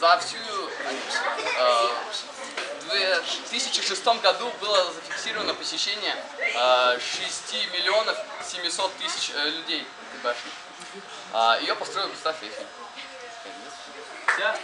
За всю... э, В 2006 году было зафиксировано посещение э, 6 миллионов 700 тысяч э, людей этой башни. Э, Ее построил Густав Эйфель. Вся.